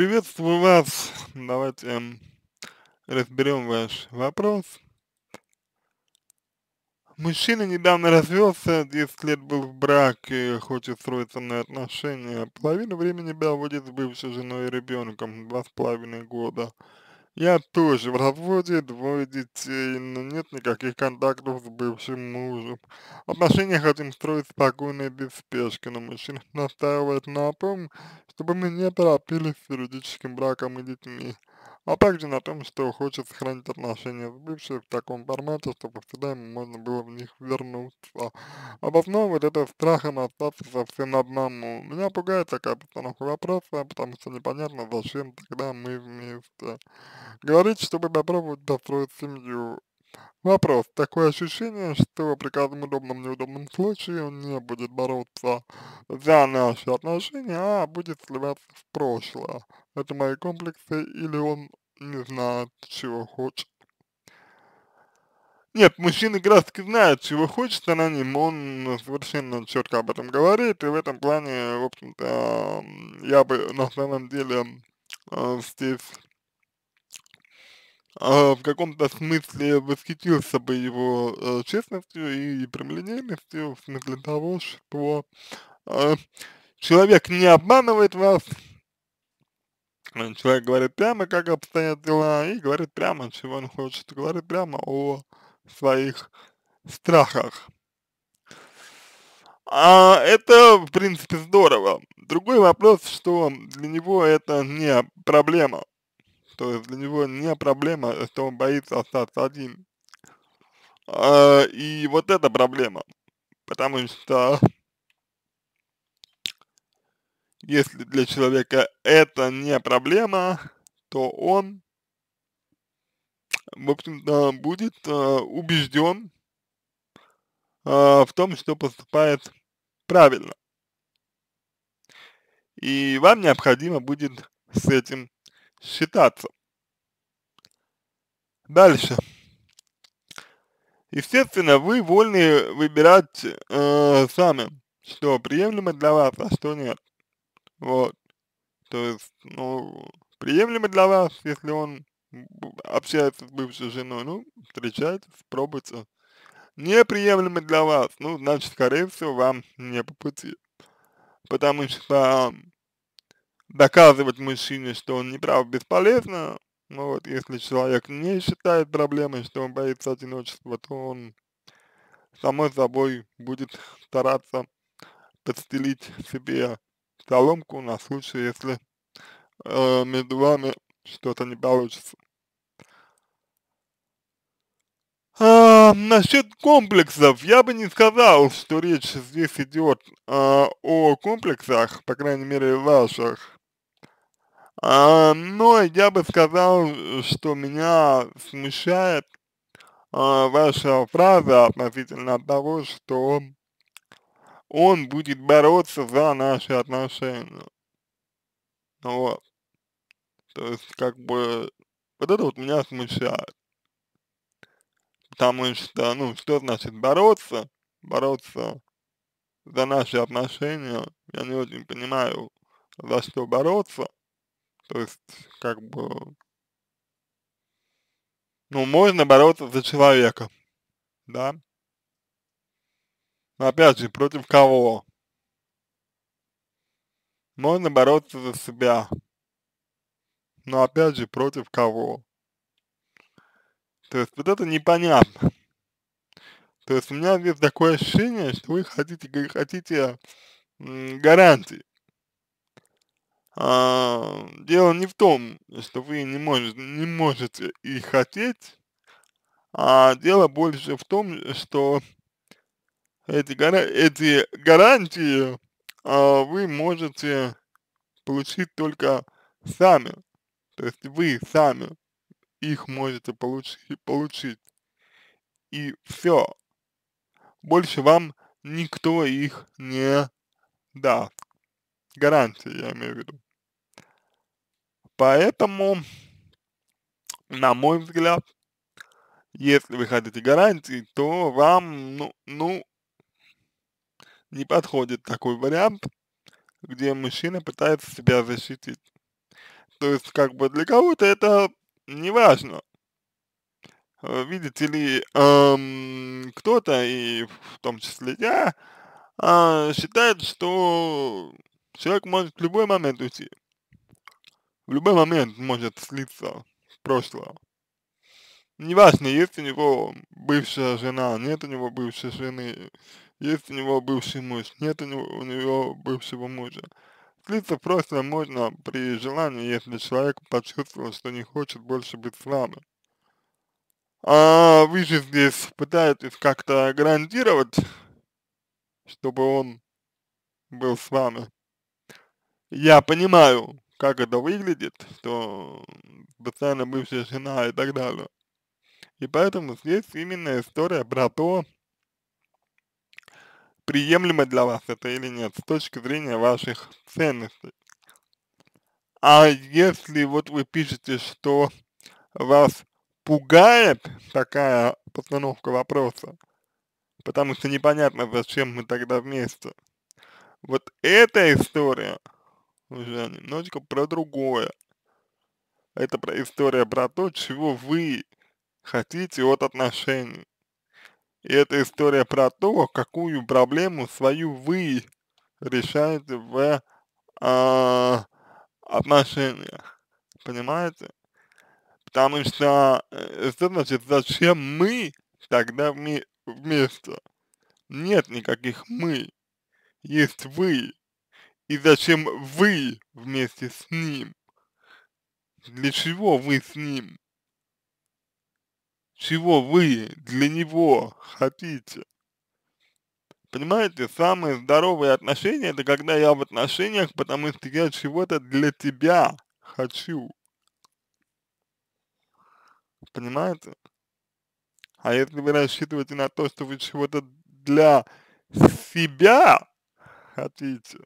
Приветствую вас. Давайте м, разберем ваш вопрос. Мужчина недавно развелся, 10 лет был в браке, хочет строить со мной отношения. Половину времени проводит с бывшей женой и ребенком, два с половиной года. Я тоже в разводе, двое детей, но нет никаких контактов с бывшим мужем. Отношения хотим строить спокойно и без спешки, но мужчина настаивает на том, чтобы мы не торопились с юридическим браком и детьми, а также на том, что хочет сохранить отношения с бывшей в таком формате, чтобы всегда ему можно было в них вернуться. Обосновывает это страхом остаться совсем одному. Меня пугает такая постановка вопроса, потому что непонятно, зачем тогда мы вместе. Говорит, чтобы попробовать построить семью. Вопрос. Такое ощущение, что при каждом удобном неудобном случае он не будет бороться за наши отношения, а будет сливаться в прошлое. Это мои комплексы или он не знает, чего хочет. Нет, мужчина как раз таки знает, чего хочет аноним, он совершенно четко об этом говорит, и в этом плане, в общем-то, я бы на самом деле э, здесь а, в каком-то смысле восхитился бы его э, честностью и прямолинейностью, в смысле того, что э, человек не обманывает вас, э, человек говорит прямо, как обстоят дела, и говорит прямо, чего он хочет, говорит прямо о своих страхах. А это, в принципе, здорово. Другой вопрос, что для него это не проблема. То для него не проблема, что он боится остаться один. А, и вот это проблема. Потому что если для человека это не проблема, то он, в общем-то, будет а, убежден а, в том, что поступает правильно. И вам необходимо будет с этим считаться. Дальше. Естественно, вы вольны выбирать э, сами, что приемлемо для вас, а что нет. Вот. То есть, ну, приемлемо для вас, если он общается с бывшей женой, ну, встречайтесь, пробуйте. Неприемлемо для вас, ну, значит, скорее всего, вам не по пути. Потому что доказывать мужчине, что он неправ, бесполезно. Но вот если человек не считает проблемой, что он боится одиночества, то он, само собой, будет стараться подстелить себе соломку на случай, если э, между вами что-то не получится. А, насчет комплексов, я бы не сказал, что речь здесь идет а, о комплексах, по крайней мере ваших. А, но я бы сказал, что меня смущает а, ваша фраза относительно того, что он будет бороться за наши отношения. Вот. То есть, как бы, вот это вот меня смущает. Потому что, ну, что значит бороться? Бороться за наши отношения. Я не очень понимаю, за что бороться. То есть, как бы, ну, можно бороться за человека, да? Но опять же, против кого? Можно бороться за себя, но опять же, против кого? То есть, вот это непонятно. То есть, у меня здесь такое ощущение, что вы хотите, хотите гарантии а, дело не в том, что вы не можете, не можете их хотеть, а дело больше в том, что эти, гара эти гарантии а, вы можете получить только сами. То есть вы сами их можете получить, получить. И все. Больше вам никто их не даст. Гарантии, я имею в виду. Поэтому, на мой взгляд, если вы хотите гарантии, то вам, ну, ну, не подходит такой вариант, где мужчина пытается себя защитить. То есть, как бы для кого-то это не важно. Э, видите ли, эм, кто-то, и в том числе я, а, считает, что человек может в любой момент уйти. В любой момент может слиться в прошлое. Неважно, есть у него бывшая жена, нет у него бывшей жены, есть у него бывший муж, нет у него, у него бывшего мужа. Слиться в прошлое можно при желании, если человек почувствовал, что не хочет больше быть с вами. А вы же здесь пытаетесь как-то гарантировать, чтобы он был с вами. Я понимаю, как это выглядит, что постоянно бывшая жена и так далее. И поэтому здесь именно история про то, приемлемо для вас это или нет, с точки зрения ваших ценностей. А если вот вы пишете, что вас пугает такая постановка вопроса, потому что непонятно, зачем мы тогда вместе. Вот эта история уже немножечко про другое. Это про история про то, чего вы хотите от отношений. И это история про то, какую проблему свою вы решаете в а, отношениях. Понимаете? Потому что, э, что значит, зачем мы тогда вме вместе? Нет никаких мы, есть вы. И зачем вы вместе с ним? Для чего вы с ним? Чего вы для него хотите? Понимаете, самые здоровые отношения, это когда я в отношениях, потому что я чего-то для тебя хочу. Понимаете? А если вы рассчитываете на то, что вы чего-то для себя хотите,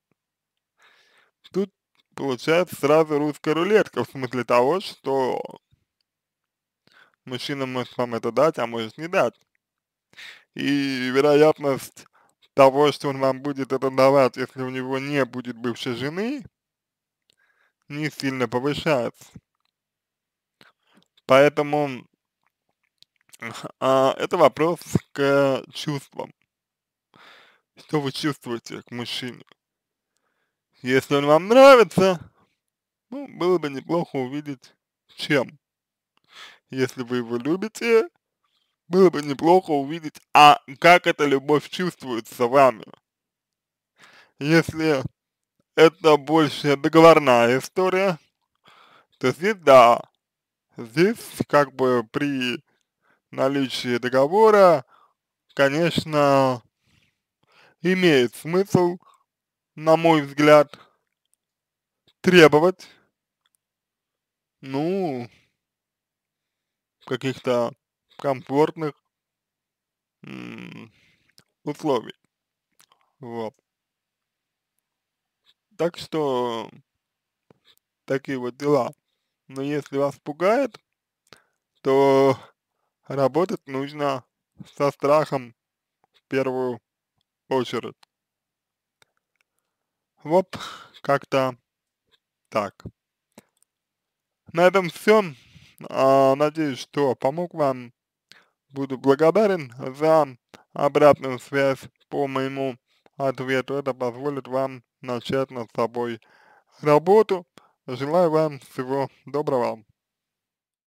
тут получается сразу русская рулетка, в смысле того, что мужчина может вам это дать, а может не дать. И вероятность того, что он вам будет это давать, если у него не будет бывшей жены, не сильно повышается. Поэтому а, это вопрос к чувствам. Что вы чувствуете к мужчине? Если он вам нравится, ну, было бы неплохо увидеть, чем. Если вы его любите, было бы неплохо увидеть, а как эта любовь чувствуется вами. Если это больше договорная история, то здесь да, Здесь как бы при наличии договора, конечно, имеет смысл, на мой взгляд, требовать, ну, каких-то комфортных условий. Вот. Так что такие вот дела но если вас пугает, то работать нужно со страхом в первую очередь. Вот как-то так. На этом все. А, надеюсь, что помог вам. Буду благодарен за обратную связь по моему ответу. Это позволит вам начать над собой работу Желаю вам всего доброго.